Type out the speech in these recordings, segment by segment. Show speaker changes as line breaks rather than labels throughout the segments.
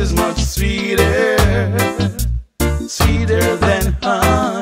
is much sweeter, sweeter than honey.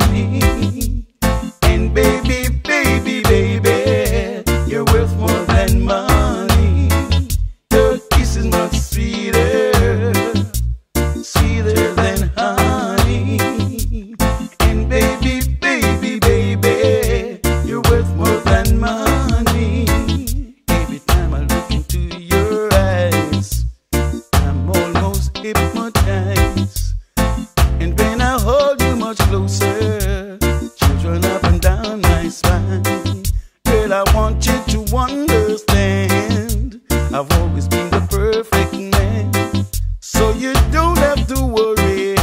Much closer, children up and down my spine. Girl, I want you to understand. I've always been the perfect man. So you don't have to worry.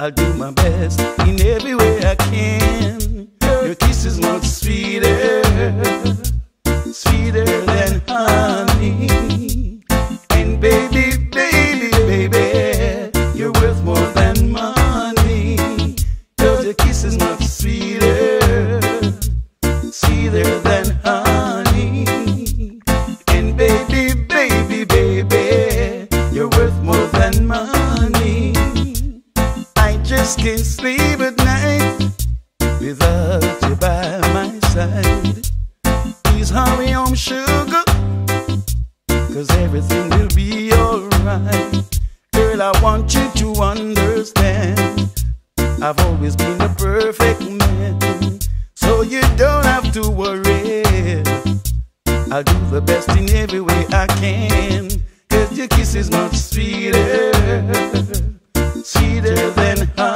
I'll do my best in every way I can. Your kiss is much sweeter, sweeter can't sleep at night without you by my side. Please hurry home, sugar, cause everything will be alright. Girl, I want you to understand. I've always been the perfect man, so you don't have to worry. I'll do the best in every way I can. Cause your kiss is much sweeter, sweeter than honey.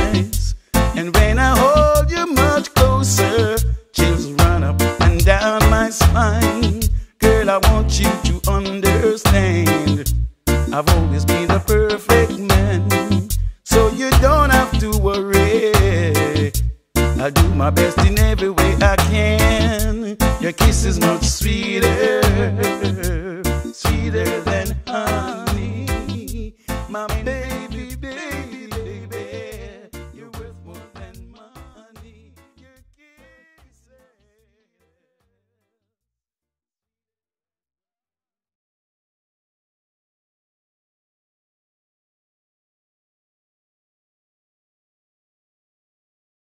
the perfect man, so you don't have to worry. I do my best in every way I can. Your kiss is much sweeter.